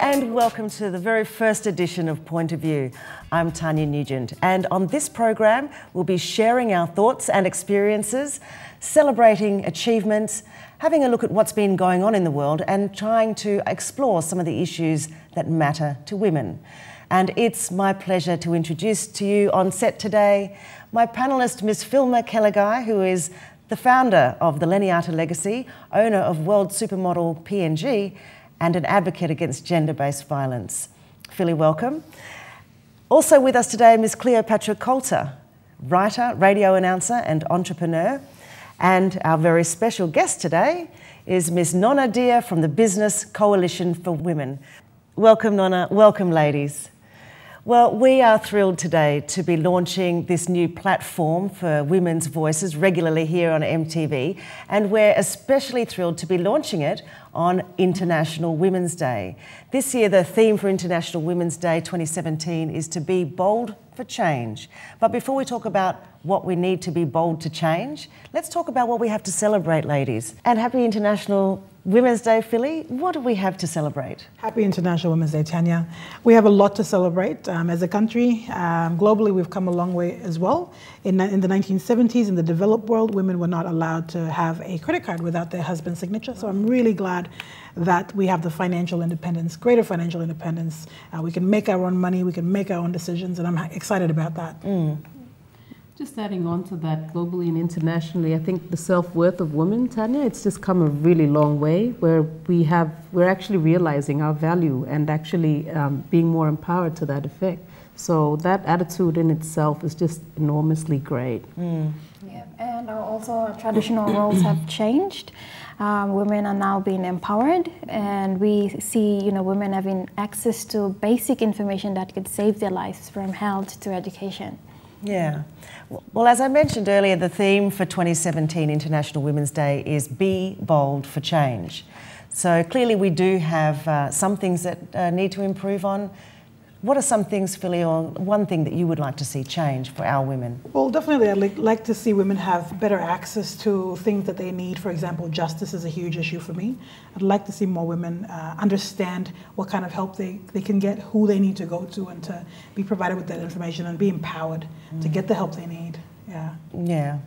and welcome to the very first edition of Point of View. I'm Tania Nugent, and on this program, we'll be sharing our thoughts and experiences, celebrating achievements, having a look at what's been going on in the world, and trying to explore some of the issues that matter to women. And it's my pleasure to introduce to you on set today my panellist, Miss Philma Kelegai, who is the founder of the Leniata Legacy, owner of World Supermodel PNG, and an advocate against gender based violence. Philly, welcome. Also with us today, Ms. Cleopatra Kolta, writer, radio announcer, and entrepreneur. And our very special guest today is Ms. Nona Diya from the Business Coalition for Women. Welcome, Nona. Welcome, ladies. Well, we are thrilled today to be launching this new platform for women's voices regularly here on EMTV, and we're especially thrilled to be launching it on International Women's Day. This year, the theme for International Women's Day 2017 is to be bold for change. But before we talk about what we need to be bold to change, let's talk about what we have to celebrate, ladies. And happy International Women's Day, Philly. What do we have to celebrate? Happy International Women's Day, Tania. We have a lot to celebrate um, as a country. Um, globally, we've come a long way as well. In, in the 1970s, in the developed world, women were not allowed to have a credit card without their husband's signature. So I'm really glad that we have the financial independence, greater financial independence. Uh, we can make our own money, we can make our own decisions, and I'm excited about that. Mm. Just adding on to that, globally and internationally, I think the self-worth of women, Tania, it's just come a really long way where we have, we're actually realizing our value and actually um, being more empowered to that effect. So that attitude in itself is just enormously great. Mm. Yeah, and also traditional roles have changed. Um, women are now being empowered, and we see, you know, women having access to basic information that could save their lives, from health to education. Yeah. Well, as I mentioned earlier, the theme for 2017 International Women's Day is Be Bold for Change. So clearly, we do have uh, some things that uh, need to improve on. What are some things, Philly, or one thing that you would like to see change for our women? Well, definitely, I'd like, like to see women have better access to things that they need. For example, justice is a huge issue for me. I'd like to see more women uh, understand what kind of help they, they can get, who they need to go to, and to be provided with that information and be empowered mm. to get the help they need. Yeah. Yeah.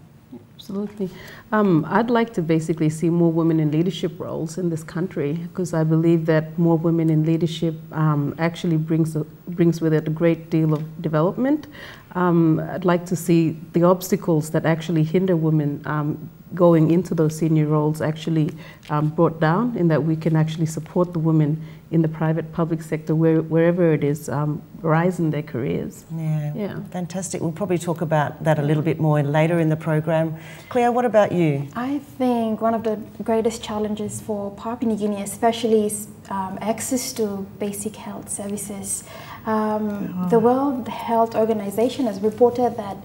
Absolutely. Um, I'd like to basically see more women in leadership roles in this country because I believe that more women in leadership um, actually brings, a, brings with it a great deal of development. Um, I'd like to see the obstacles that actually hinder women um, going into those senior roles actually um, brought down in that we can actually support the women in the private public sector where, wherever it is um, rise in their careers. Yeah, yeah, fantastic. We'll probably talk about that a little bit more later in the program. Claire, what about you? I think one of the greatest challenges for Papua New Guinea especially is um, access to basic health services. Um, The World Health Organization has reported that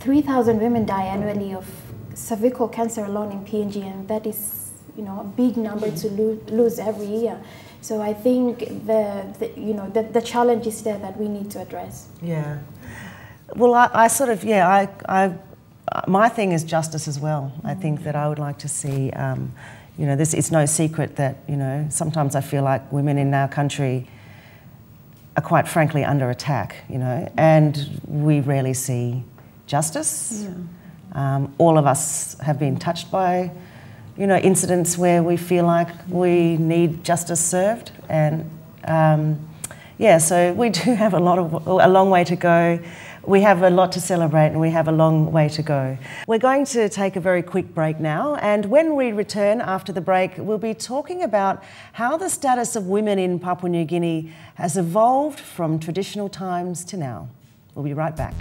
3,000 women die annually of cervical cancer alone in PNG and that is you know, a big number to lo lose every year. So I think the, the you know the, the challenge is there that we need to address. Yeah. Well, I, I sort of yeah I, I my thing is justice as well. I think that I would like to see. Um, you know, this it's no secret that you know sometimes I feel like women in our country are quite frankly under attack. You know, and we rarely see justice. Yeah. Um, all of us have been touched by you know, incidents where we feel like we need justice served. And um, yeah, so we do have a lot of a long way to go. We have a lot to celebrate and we have a long way to go. We're going to take a very quick break now, and when we return after the break, we'll be talking about how the status of women in Papua New Guinea has evolved from traditional times to now. We'll be right back.